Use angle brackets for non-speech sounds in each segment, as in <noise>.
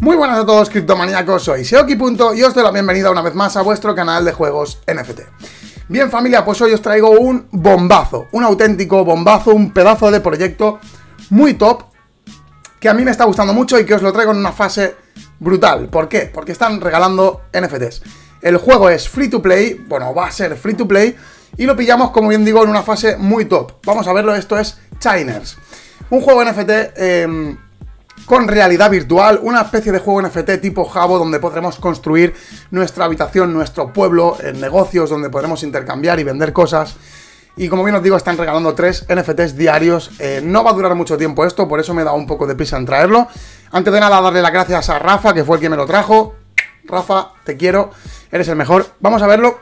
Muy buenas a todos criptomaníacos, soy Seoki. y os doy la bienvenida una vez más a vuestro canal de juegos NFT. Bien familia, pues hoy os traigo un bombazo, un auténtico bombazo, un pedazo de proyecto muy top que a mí me está gustando mucho y que os lo traigo en una fase brutal. ¿Por qué? Porque están regalando NFTs. El juego es free to play, bueno, va a ser free to play y lo pillamos, como bien digo, en una fase muy top. Vamos a verlo, esto es Chiners. Un juego NFT em, con realidad virtual, una especie de juego NFT tipo Jabo donde podremos construir nuestra habitación, nuestro pueblo, en negocios donde podremos intercambiar y vender cosas. Y como bien os digo, están regalando tres NFTs diarios. Eh, no va a durar mucho tiempo esto, por eso me dado un poco de prisa en traerlo. Antes de nada, darle las gracias a Rafa, que fue el que me lo trajo. Rafa, te quiero, eres el mejor. Vamos a verlo.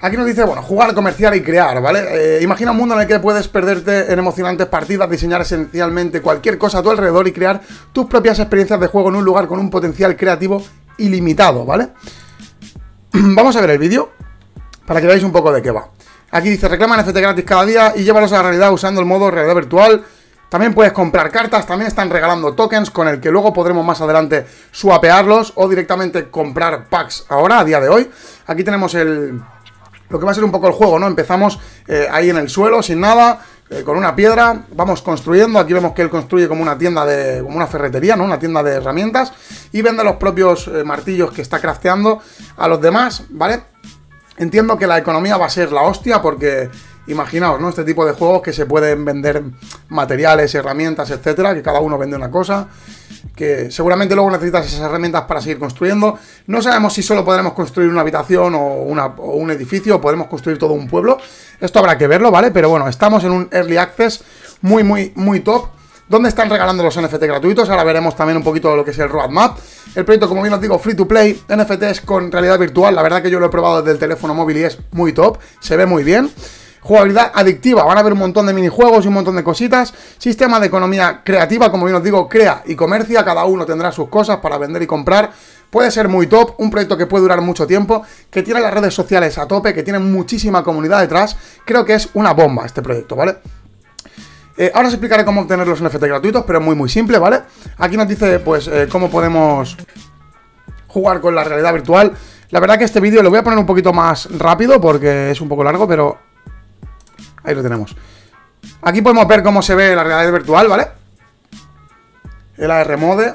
Aquí nos dice, bueno, jugar, comerciar y crear, ¿vale? Eh, imagina un mundo en el que puedes perderte en emocionantes partidas, diseñar esencialmente cualquier cosa a tu alrededor y crear tus propias experiencias de juego en un lugar con un potencial creativo ilimitado, ¿vale? <clears throat> Vamos a ver el vídeo para que veáis un poco de qué va. Aquí dice, reclama NFT gratis cada día y llévalos a la realidad usando el modo realidad virtual. También puedes comprar cartas, también están regalando tokens con el que luego podremos más adelante swapearlos o directamente comprar packs ahora, a día de hoy. Aquí tenemos el... Lo que va a ser un poco el juego, ¿no? Empezamos eh, ahí en el suelo, sin nada, eh, con una piedra, vamos construyendo, aquí vemos que él construye como una tienda de, como una ferretería, ¿no? Una tienda de herramientas y vende los propios eh, martillos que está crafteando a los demás, ¿vale? Entiendo que la economía va a ser la hostia porque imaginaos, ¿no? Este tipo de juegos que se pueden vender materiales, herramientas, etcétera, que cada uno vende una cosa, que seguramente luego necesitas esas herramientas para seguir construyendo. No sabemos si solo podremos construir una habitación o, o un edificio o podemos construir todo un pueblo. Esto habrá que verlo, ¿vale? Pero bueno, estamos en un early access muy, muy, muy top ¿Dónde están regalando los NFT gratuitos? Ahora veremos también un poquito lo que es el roadmap. El proyecto, como bien os digo, free to play, NFTs con realidad virtual. La verdad que yo lo he probado desde el teléfono móvil y es muy top, se ve muy bien. Jugabilidad adictiva, van a haber un montón de minijuegos y un montón de cositas. Sistema de economía creativa, como bien os digo, crea y comercia. Cada uno tendrá sus cosas para vender y comprar. Puede ser muy top, un proyecto que puede durar mucho tiempo, que tiene las redes sociales a tope, que tiene muchísima comunidad detrás. Creo que es una bomba este proyecto, ¿vale? Eh, ahora os explicaré cómo obtener los NFT gratuitos, pero muy muy simple, ¿vale? Aquí nos dice, pues, eh, cómo podemos jugar con la realidad virtual. La verdad que este vídeo lo voy a poner un poquito más rápido porque es un poco largo, pero... Ahí lo tenemos. Aquí podemos ver cómo se ve la realidad virtual, ¿vale? El AR Mode.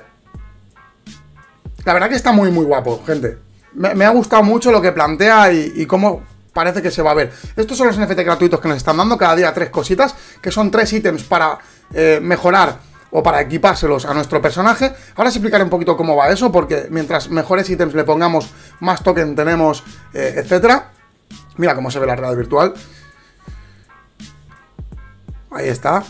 La verdad que está muy, muy guapo, gente. Me, ha gustado mucho lo que plantea y, y cómo parece que se va a ver. Estos son los NFT gratuitos que nos están dando, cada día tres cositas, que son tres ítems para eh, mejorar o para equipárselos a nuestro personaje. Ahora os explicaré un poquito cómo va eso, porque mientras mejores ítems le pongamos, más token tenemos, eh, etcétera. Mira cómo se ve la realidad virtual. Ahí está.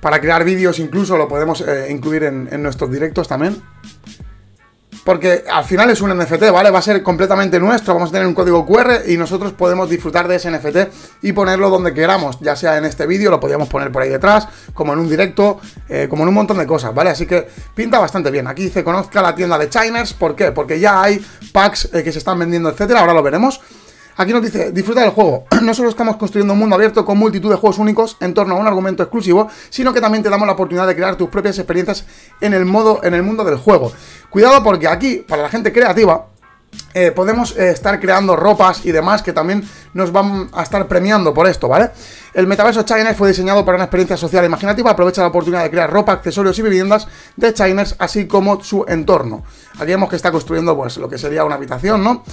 Para crear vídeos incluso lo podemos eh, incluir en nuestros directos también porque al final es un NFT, ¿vale? Va a ser completamente nuestro, vamos a tener un código QR y nosotros podemos disfrutar de ese NFT y ponerlo donde queramos, ya sea en este vídeo, lo podríamos poner por ahí detrás, como en un directo, eh, como en un montón de cosas, ¿vale? Así que pinta bastante bien. Aquí dice, conozca la tienda de Chiners, ¿por qué? Porque ya hay packs eh, que se están vendiendo, etcétera, ahora lo veremos. Aquí nos dice, disfruta del juego. <clears throat> No solo estamos construyendo un mundo abierto con multitud de juegos únicos en torno a un argumento exclusivo, sino que también te damos la oportunidad de crear tus propias experiencias en el, modo, en el mundo del juego. Cuidado porque aquí, para la gente creativa, eh, podemos eh, estar creando ropas y demás que también nos van a estar premiando por esto, ¿vale? El metaverso Chiners fue diseñado para una experiencia social imaginativa, aprovecha la oportunidad de crear ropa, accesorios y viviendas de Chiners, así como su entorno. Vemos que está construyendo pues lo que sería una habitación, ¿no?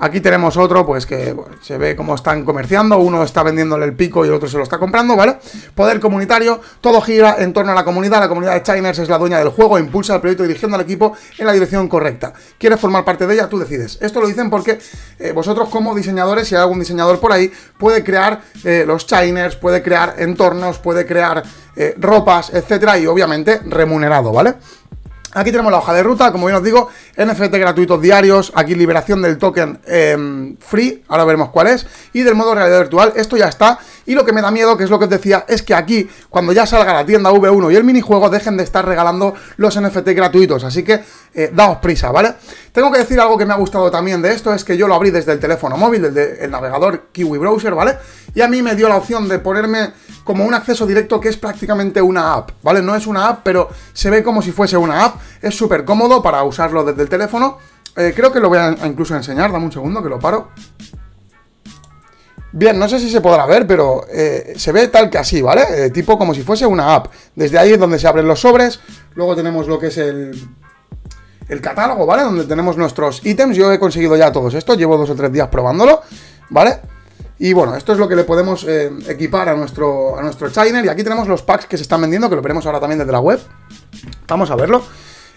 Aquí tenemos otro, pues que se ve cómo están comerciando, uno está vendiéndole el pico y el otro se lo está comprando, ¿vale? Poder comunitario, todo gira en torno a la comunidad, la comunidad de Chiners es la dueña del juego, impulsa el proyecto dirigiendo al equipo en la dirección correcta. ¿Quieres formar parte de ella? Tú decides. Esto lo dicen porque eh, vosotros como diseñadores, si hay algún diseñador por ahí, puede crear eh, los Chiners, puede crear entornos, puede crear eh, ropas, etcétera, y obviamente remunerado, ¿vale? Aquí tenemos la hoja de ruta, como bien os digo, NFT gratuitos diarios, aquí liberación del token em, free, ahora veremos cuál es, y del modo realidad virtual, esto ya está, Y lo que me da miedo, que es lo que os decía, es que aquí, cuando ya salga la tienda V1 y el minijuego, dejen de estar regalando los NFT gratuitos. Así que eh, daos prisa, ¿vale? Tengo que decir algo que me ha gustado también de esto, es que yo lo abrí desde el teléfono móvil, desde el navegador Kiwi Browser, ¿vale? Y a mí me dio la opción de ponerme como un acceso directo que es prácticamente una app, ¿vale? No es una app, pero se ve como si fuese una app. Es súper cómodo para usarlo desde el teléfono. Eh, creo que lo voy a, incluso enseñar, dame un segundo que lo paro. Bien, no sé si se podrá ver, pero eh, se ve tal que así, ¿vale? Eh, tipo como si fuese una app. Desde ahí es donde se abren los sobres. Luego tenemos lo que es el, el catálogo, ¿vale? Donde tenemos nuestros ítems. Yo he conseguido ya todos estos, llevo dos o tres días probándolo, ¿vale? Y bueno, esto es lo que le podemos equipar a nuestro, a nuestro. Y aquí tenemos los packs que se están vendiendo, que lo veremos ahora también desde la web. Vamos a verlo.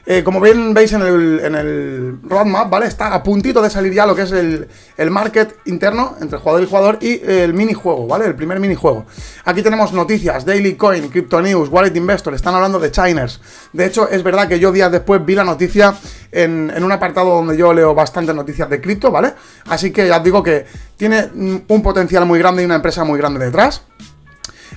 Eh, como bien veis en el, roadmap, ¿vale? Está a puntito de salir ya lo que es el, market interno entre jugador y jugador y el minijuego, ¿vale? El primer minijuego. Aquí tenemos noticias, Daily Coin, Crypto News, Wallet Investor, están hablando de Chiners. De hecho, es verdad que yo días después vi la noticia en, en un apartado donde yo leo bastantes noticias de cripto, ¿vale? Así que ya os digo que tiene un potencial muy grande y una empresa muy grande detrás.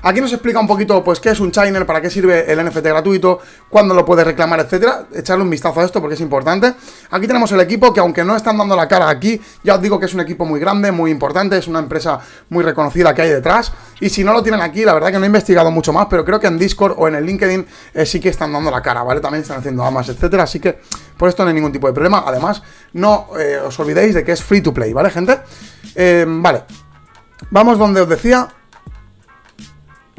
Aquí nos explica un poquito, pues, qué es un Chiner, para qué sirve el NFT gratuito, cuándo lo puede reclamar, etcétera. Echarle un vistazo a esto porque es importante. Aquí tenemos el equipo que, aunque no están dando la cara aquí, ya os digo que es un equipo muy grande, muy importante, es una empresa muy reconocida que hay detrás. Y si no lo tienen aquí, la verdad que no he investigado mucho más, pero creo que en Discord o en el LinkedIn eh, sí que están dando la cara, ¿vale? También están haciendo amas, etcétera. Así que por esto no hay ningún tipo de problema. Además, no eh, os olvidéis de que es free to play, ¿vale, gente? Eh, vale. Vamos donde os decía,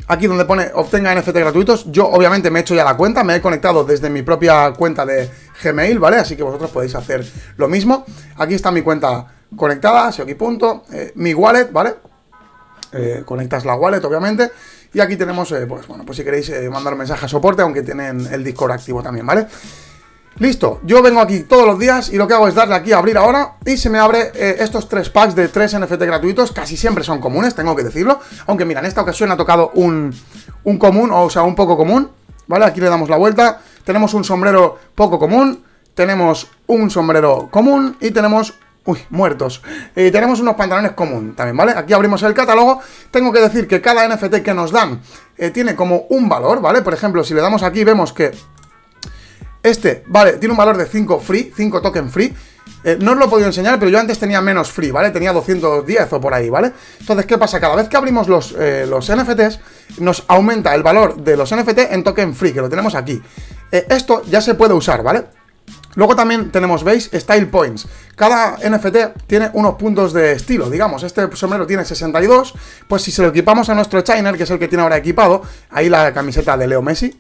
aquí donde pone obtenga NFT gratuitos, yo obviamente me he hecho ya la cuenta, me he conectado desde mi propia cuenta de Gmail, ¿vale? Así que vosotros podéis hacer lo mismo. Aquí está mi cuenta conectada, Sioki punto, eh, mi wallet, ¿vale? Eh, conectas la wallet, obviamente. Y aquí tenemos, eh, pues bueno, pues si queréis mandar mensaje a soporte, aunque tienen el Discord activo también, ¿vale? Listo, yo vengo aquí todos los días y lo que hago es darle aquí a abrir ahora y se me abre eh, estos tres packs de tres NFT gratuitos, casi siempre son comunes, tengo que decirlo, aunque mira, en esta ocasión ha tocado un, un común, o sea, un poco común, ¿vale? Aquí le damos la vuelta, tenemos un sombrero poco común, tenemos un sombrero común y tenemos Uy, muertos. Y tenemos unos pantalones común también, ¿vale? Aquí abrimos el catálogo. Tengo que decir que cada NFT que nos dan eh, tiene como un valor, ¿vale? Por ejemplo, si le damos aquí, vemos que este, vale, tiene un valor de 5 free, 5 token free. Eh, no os lo he podido enseñar, pero yo antes tenía menos free, ¿vale? Tenía 210 o por ahí, ¿vale? Entonces, ¿qué pasa? Cada vez que abrimos los, eh, los NFTs, nos aumenta el valor de los NFT en token free, que lo tenemos aquí. Eh, esto ya se puede usar, ¿vale? Luego también tenemos, ¿veis? Style Points. Cada NFT tiene unos puntos de estilo, digamos. Este sombrero tiene 62. Pues si se lo equipamos a nuestro Chiner, que es el que tiene ahora equipado, ahí la camiseta de Leo Messi,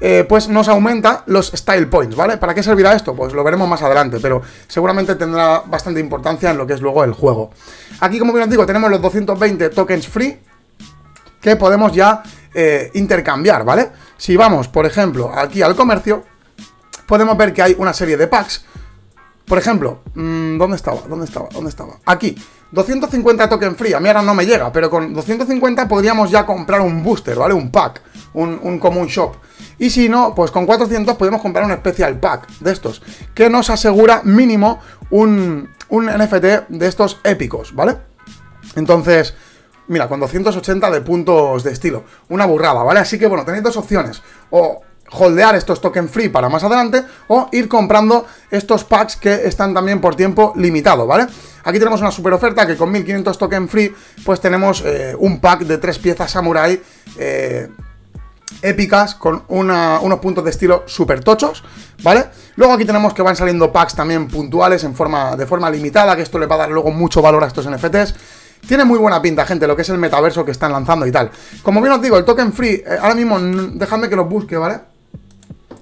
eh, pues nos aumenta los style points, ¿vale? ¿Para qué servirá esto? Pues lo veremos más adelante, pero seguramente tendrá bastante importancia en lo que es luego el juego. Aquí, como bien os digo, tenemos los 220 tokens free que podemos ya eh, intercambiar, ¿vale? Si vamos, por ejemplo, aquí al comercio, podemos ver que hay una serie de packs. Por ejemplo, mm, ¿dónde estaba? ¿Dónde estaba? ¿Dónde estaba? Aquí, 250 token free. A mí ahora no me llega, pero con 250 podríamos ya comprar un booster, ¿vale? Un pack, un, un común shop. Y si no, pues con 400 podemos comprar un especial pack de estos, que nos asegura mínimo un, un NFT de estos épicos, ¿vale? Entonces, mira, con 280 de puntos de estilo. Una burrada, ¿vale? Así que bueno, tenéis dos opciones. O holdear estos token free para más adelante o ir comprando estos packs que están también por tiempo limitado, ¿vale? Aquí tenemos una super oferta que con 1500 token free pues tenemos eh, un pack de tres piezas samurai eh, épicas con unos puntos de estilo súper tochos, ¿vale? Luego aquí tenemos que van saliendo packs también puntuales en forma, de forma limitada, que esto le va a dar luego mucho valor a estos NFTs. Tiene muy buena pinta, gente, lo que es el metaverso que están lanzando y tal. Como bien os digo, el token free, eh, ahora mismo dejadme que lo busque, ¿vale?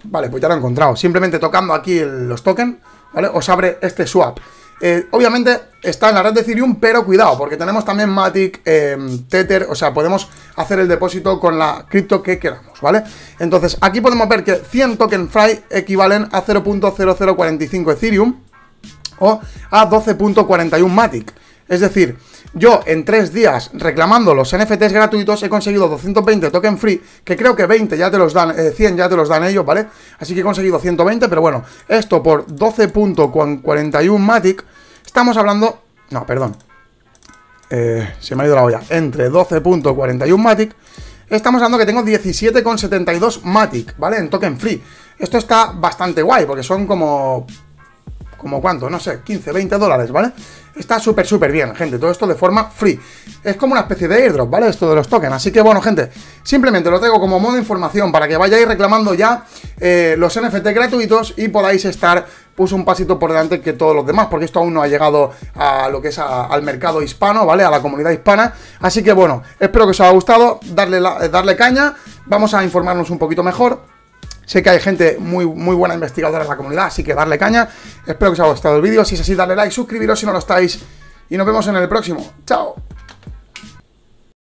Vale, pues ya lo he encontrado. Simplemente tocando aquí los tokens, ¿vale? Os abre este swap. Eh, obviamente está en la red de Ethereum, pero cuidado, porque tenemos también Matic, eh, Tether, o sea, podemos hacer el depósito con la cripto que queramos, ¿vale? Entonces, aquí podemos ver que 100 token Fry equivalen a 0.0045 Ethereum o a 12.41 Matic. Es decir, yo en tres días reclamando los NFTs gratuitos he conseguido 220 token free, que creo que 20 ya te los dan, 100 eh, ya te los dan ellos, ¿vale? Así que he conseguido 120, pero bueno, esto por 12.41 Matic, estamos hablando... No, perdón. eh, se me ha ido la olla, entre 12.41 Matic, estamos hablando que tengo 17,72 Matic, ¿vale? En token free. Esto está bastante guay, porque son como... ¿Como cuánto? No sé, 15, 20 dólares, ¿vale? Está súper, súper bien, gente. Todo esto de forma free. Es como una especie de airdrop, ¿vale? Esto de los tokens. Así que bueno, gente, simplemente lo traigo como modo de información para que vayáis reclamando ya eh, los NFT gratuitos y podáis estar pues un pasito por delante que todos los demás, porque esto aún no ha llegado a lo que es al mercado hispano, ¿vale? A la comunidad hispana. Así que bueno, espero que os haya gustado, darle, darle caña, vamos a informarnos un poquito mejor. Sé que hay gente muy, muy buena investigadora en la comunidad, así que darle caña. Espero que os haya gustado el vídeo. Si es así, darle like, suscribiros si no lo estáis. Y nos vemos en el próximo. ¡Chao!